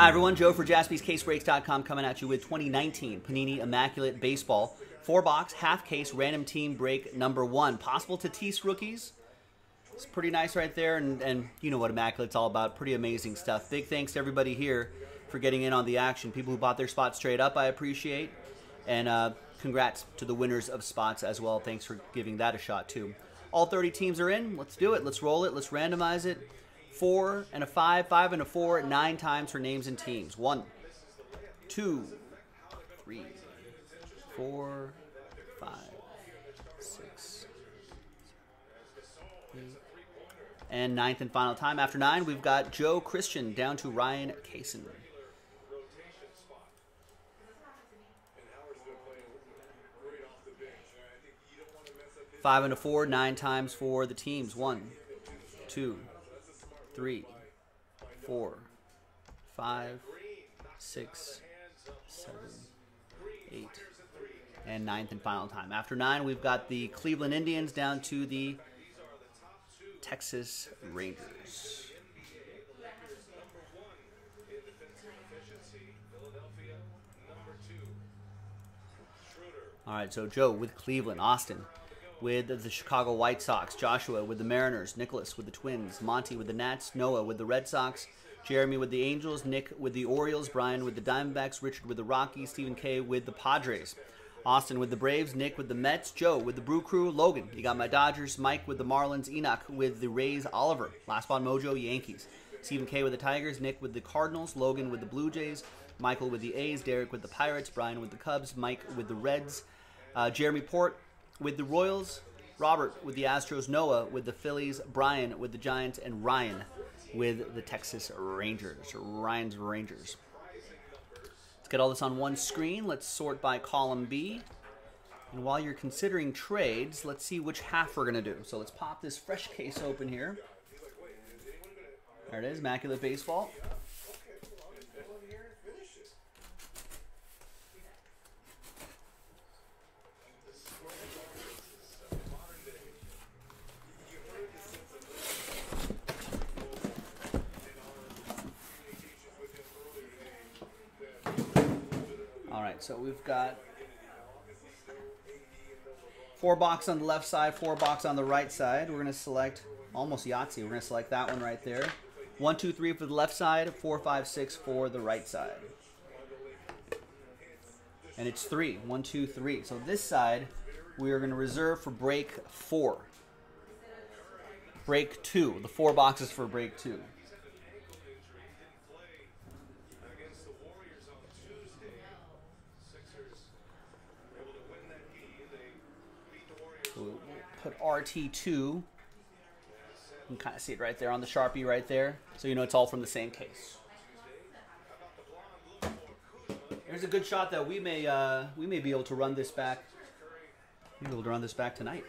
Hi, everyone. Joe for jaspyscasebreaks.com coming at you with 2019 Panini Immaculate Baseball. Four box, half case, random team break number one. Possible Tatis rookies. It's pretty nice right there, and, and you know what Immaculate's all about. Pretty amazing stuff. Big thanks to everybody here for getting in on the action. People who bought their spots straight up, I appreciate. And uh, congrats to the winners of spots as well. Thanks for giving that a shot, too. All 30 teams are in. Let's do it. Let's roll it. Let's randomize it four and a five, five and a four, nine times for names and teams. One, two, three, four, five, six, eight, and ninth and final time. After nine, we've got Joe Christian down to Ryan Kaysen. Five and a four, nine times for the teams. One, two, three, four, five, six, seven, eight, and ninth and final time. After nine, we've got the Cleveland Indians down to the Texas Rangers. All right, so Joe with Cleveland, Austin with the Chicago White Sox, Joshua with the Mariners, Nicholas with the Twins, Monty with the Nats, Noah with the Red Sox, Jeremy with the Angels, Nick with the Orioles, Brian with the Diamondbacks, Richard with the Rockies, Stephen K with the Padres, Austin with the Braves, Nick with the Mets, Joe with the Brew Crew, Logan, you got my Dodgers, Mike with the Marlins, Enoch with the Rays, Oliver, Last Spot Mojo, Yankees, Stephen K with the Tigers, Nick with the Cardinals, Logan with the Blue Jays, Michael with the A's, Derek with the Pirates, Brian with the Cubs, Mike with the Reds, uh, Jeremy Port with the Royals, Robert with the Astros, Noah with the Phillies, Brian with the Giants, and Ryan with the Texas Rangers. Ryan's Rangers. Let's get all this on one screen. Let's sort by column B. And while you're considering trades, let's see which half we're going to do. So let's pop this fresh case open here. There it is, Immaculate Baseball. So we've got four box on the left side, four box on the right side. We're going to select almost Yahtzee. We're going to select that one right there. One, two, three for the left side, four, five, six for the right side. And it's three. One, two, three. So this side, we are going to reserve for break four. Break two. The four boxes for break two. Put RT2. You can kind of see it right there on the Sharpie right there. So you know it's all from the same case. Here's a good shot that we may uh, we may be able to run this back. Be able to run this back tonight.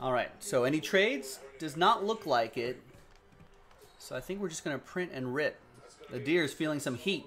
All right. So any trades? Does not look like it. So I think we're just going to print and rip. The deer is feeling some heat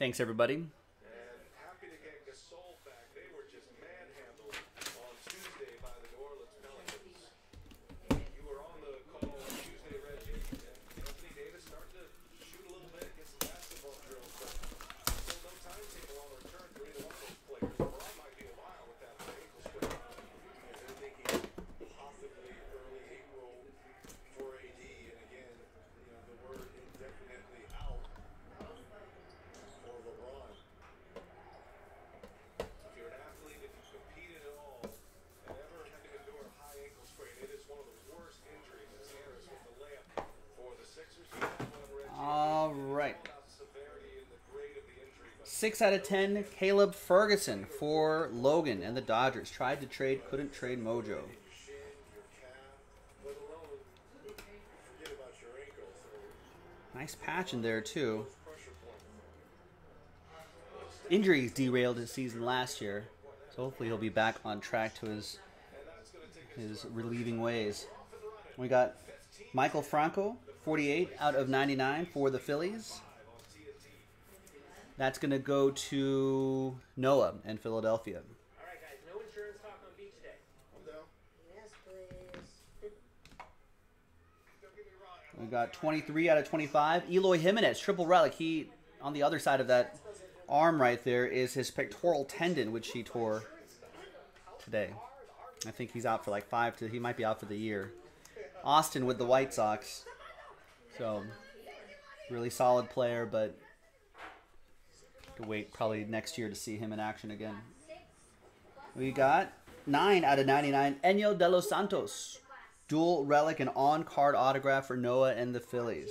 Thanks, everybody. Six out of ten, Caleb Ferguson for Logan and the Dodgers. Tried to trade, couldn't trade Mojo. Nice patch in there, too. Injuries derailed his season last year, so hopefully he'll be back on track to his his relieving ways. We got Maikel Franco, 48 out of 99 for the Phillies. That's going to go to Noah in Philadelphia. All right, guys, no insurance talk on beach day. Yes, please. We got 23 out of 25. Eloy Jimenez, triple relic. He, on the other side of that arm right there, is his pectoral tendon, which he tore today. I think he's out for like five to, he might be out for the year. Austin with the White Sox. So, really solid player, but to wait probably next year to see him in action again. We got 9 out of 99, Enyel De Los Santos. Dual relic and on card autograph for Noah and the Phillies.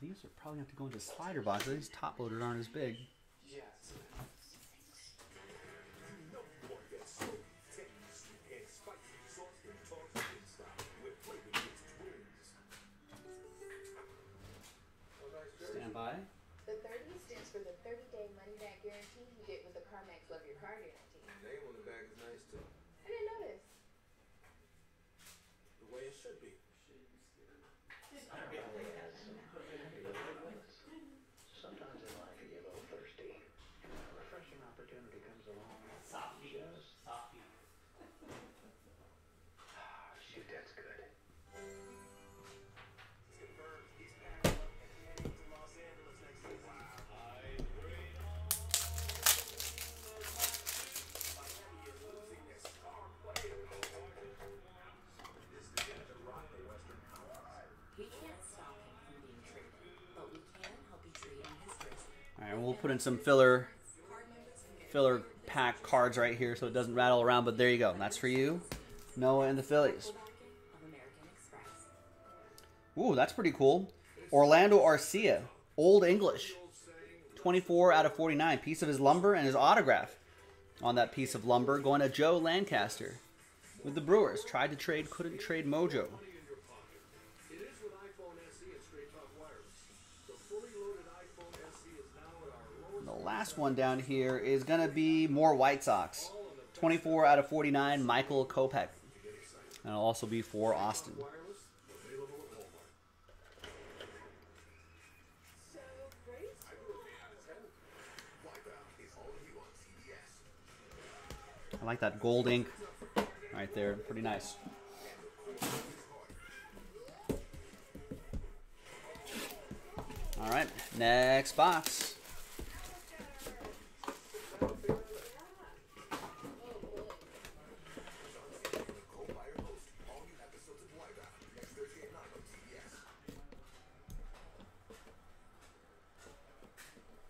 These are probably have to go into slider boxes. These top loaders aren't as big. By. The 30 stands for the 30-day money-back guarantee you get with the CarMax Love Your Car guarantee. name on put in some filler filler pack cards right here so it doesn't rattle around. But there you go. That's for you, Noah and the Phillies. Ooh, that's pretty cool. Orlando Arcia, Old English. 24 out of 49. Piece of his lumber and his autograph on that piece of lumber going to Joe Lancaster with the Brewers. Tried to trade, couldn't trade Mojo. Last one down here is going to be more White Sox. 24 out of 49, Michael Kopech. And it'll also be for Austin. I like that gold ink right there. Pretty nice. All right, next box.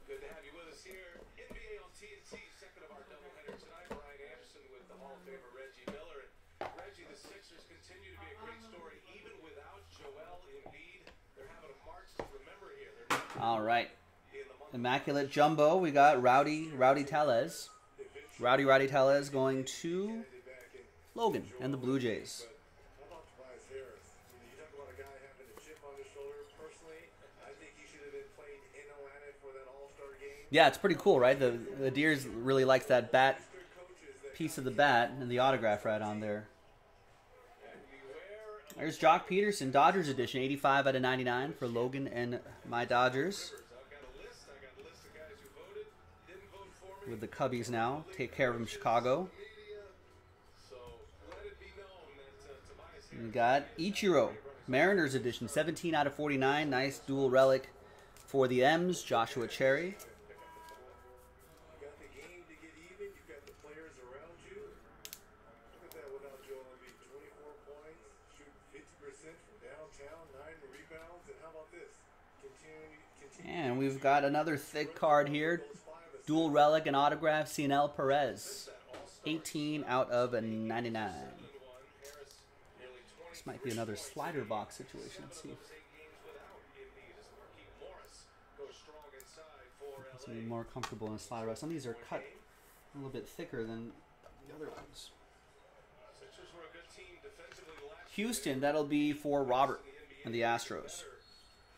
Good to have you with us here. NBA on TNT, second of our doubleheader tonight. Brian Anderson with the Hall of Famer Reggie Miller. And Reggie, the Sixers continue to be a great story, even without Joel Embiid. They're having a march to remember here. They're not All right, immaculate jumbo. We got Rowdy Rowdy Tellez. Rowdy Rowdy Tellez going to Logan and the Blue Jays. Yeah, it's pretty cool, right? The the Deers really likes that bat piece of the bat and the autograph right on there. There's Joc Pederson, Dodgers edition, 85 out of 99 for Logan and my Dodgers. With the Cubbies now, take care of them, Chicago. We got Ichiro, Mariners edition, 17 out of 49. Nice dual relic for the M's, Joshua Cherry. And we've got another thick card here. Dual relic and autograph, Cionel Perez. 18 out of 99. This might be another slider box situation. Let's see. It's be more comfortable in a slider box. Some of these are cut a little bit thicker than the other ones. Houston, that'll be for Robert and the Astros.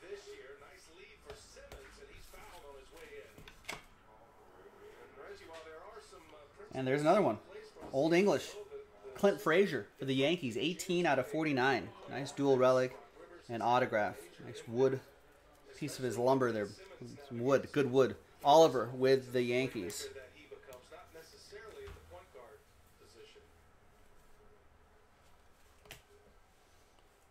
this year. Nice lead for Simmons, and he's fouled on his way in. And Reggie, while there are some uh, And there's another one. Old English. Clint Frazier for the Yankees, 18 out of 49. Nice dual relic and autograph. Nice wood piece of his lumber there. Some wood, good wood. Oliver with the Yankees.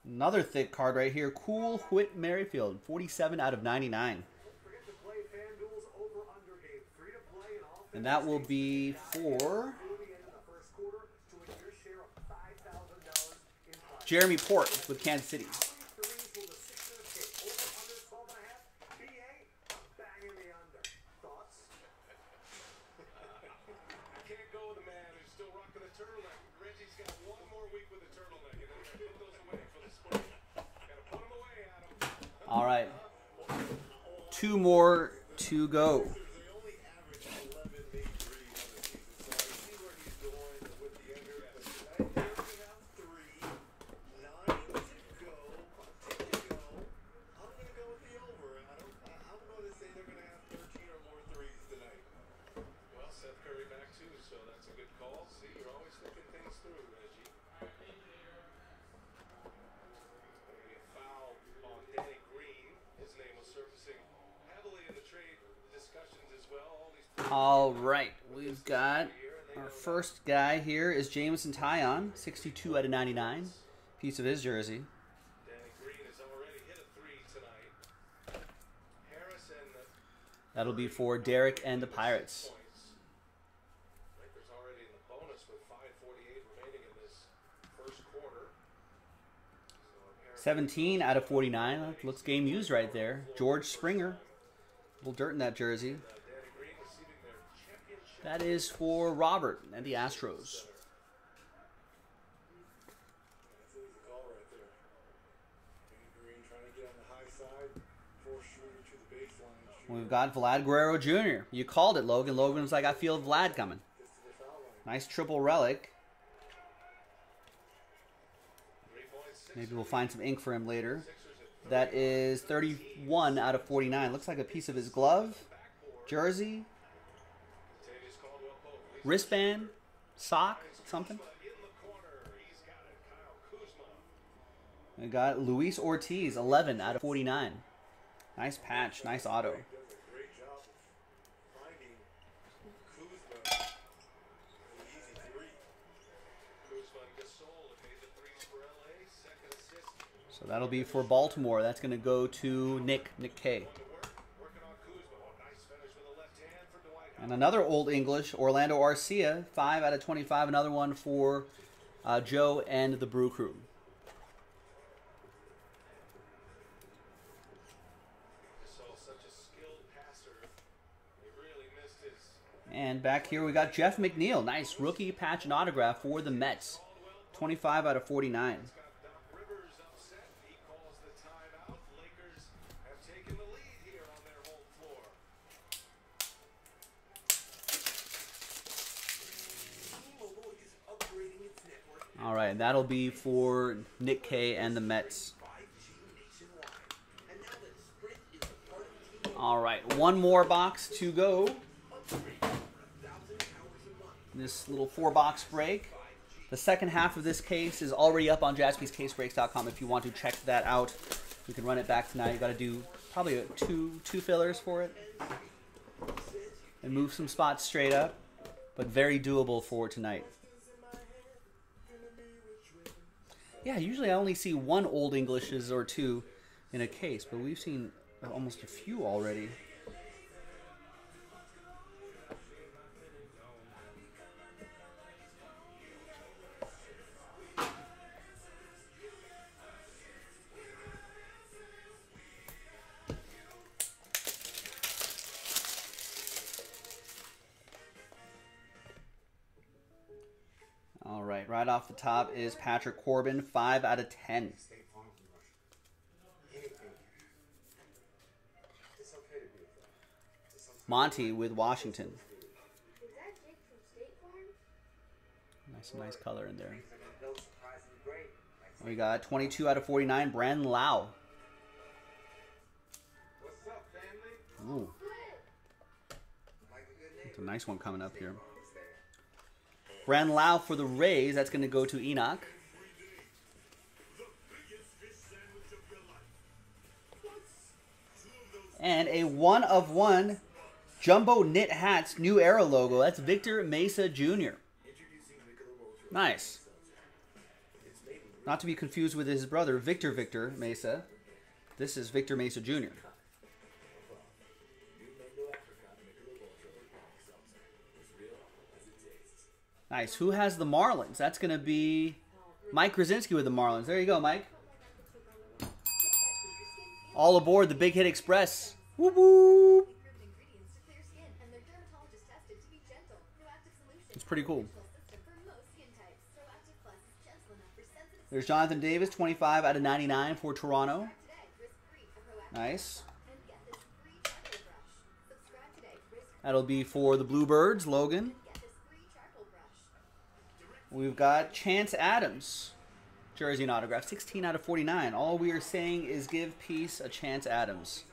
Another thick card right here. Cool Whit Merrifield, 47 out of 99. And that will be for Will be in the first quarter to win your share of $5,000 in prize. Jeremy Port with Kansas City. Threes will the Sixers hit over under 12 and a half. BA, I'm banging the under. Thoughts? You can't go with a man who's still rocking the turtleneck. Reggie's got one more week with the turtleneck, and then he's gonna put those away for the spring. Gotta put them away, Adam. All right. Two more to go. They only average 11 made threes on the season, so I see where he's going with the under. But tonight they're gonna have three, nine to go, ten to go. I'm gonna go with the over, Adam. I, I'm gonna say they're gonna have 13 or more threes tonight. Well, Seth Curry back too, so that's a good call. See, you're always thinking things through, Reggie. Maybe a foul on Danny Green. His name was surfacing heavily in the trade discussions as well. All these All right. We've got our first guy here is Jameson Taillon, 62 out of 99. Piece of his jersey. Danny Green has already hit a three tonight. Harris and uh, the That'll be for Derek and the Pirates. points. Lakers already in the bonus with 5:48 remaining in this first quarter. So Harris 17 out of 49. That looks game used right there. George Springer. A little dirt in that jersey. Uh, That is for Robert and the Astros. We've got Vlad Guerrero Jr. You called it, Logan. Logan was like, I feel Vlad coming. Nice triple relic. Maybe we'll find some ink for him later. That is 31 out of 49. Looks like a piece of his glove, jersey, wristband, sock, something. He's got Luis Ortiz, 11 out of 49. Nice patch, nice auto. So that'll be for Baltimore. That's going to go to Nick, Nick K. To work. Working on Kuzma. Oh, nice finish with the left hand for Dwight Howard. And another Old English, Orlando Arcia, 5 out of 25. Another one for uh, Joe and the Brew Crew. And back here we got Jeff McNeil. Nice rookie patch and autograph for the Mets. 25 out of 49. All right, that'll be for Nick K and the Mets. 5G nationwide. And now that Sprint is a part of T-Mobile, All right, one more box to go. This little four box break. The second half of this case is already up on jaspyscasebreaks.com if you want to check that out. We can run it back tonight. You got to do probably two two fillers for it and move some spots straight up, but very doable for tonight. Yeah, usually I only see one Old Englishes or two in a case, but we've seen almost a few already. Off the top is Patrick Corbin, 5 out of 10. State Farm commercial. Anything. It's okay to be a fan. It's sometimes Monty with Washington. Nice, nice color in there. We got 22 out of 49, Brandon Lowe. Ooh, it's a nice one coming up here. Brandon Lowe for the Rays. That's going to go to Enoch. And a one of one jumbo knit hats new era logo. That's Victor Mesa Jr. Nice. Not to be confused with his brother Victor Victor Mesa. This is Victor Mesa Jr. Nice. Who has the Marlins? That's going to be Mike Krasinski with the Marlins. There you go, Mike. All aboard the Big Hit Express. Proactive solution. It's pretty cool. There's Jonathan Davis, 25 out of 99 for Toronto. Nice. That'll be for the Bluebirds, Logan. get this free charcoal brush. We've got Chance Adams, jersey and autograph, 16 out of 49. All we are saying is give peace a Chance Adams.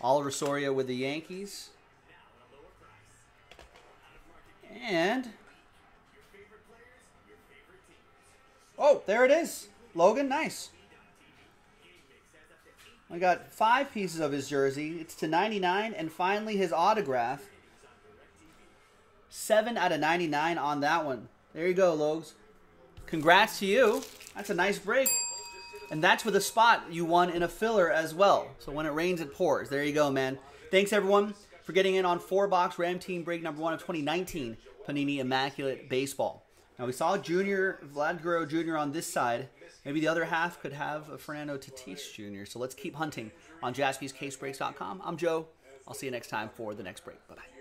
Oliver Soria with the Yankees. And. Oh, there it is. Logan, nice. I got five pieces of his jersey. It's to 99, and finally his autograph. 7 out of 99 on that one. There you go, Logs. Congrats to you. That's a nice break. And that's with a spot you won in a filler as well. So when it rains, it pours. There you go, man. Thanks, everyone, for getting in on four box Ram Team break number one of 2019 Panini Immaculate Baseball. Now, we saw Junior, Vlad Guerrero Jr. on this side. Maybe the other half could have a Fernando Tatis Jr. So let's keep hunting on jaspyscasebreaks.com. I'm Joe. I'll see you next time for the next break. Bye bye.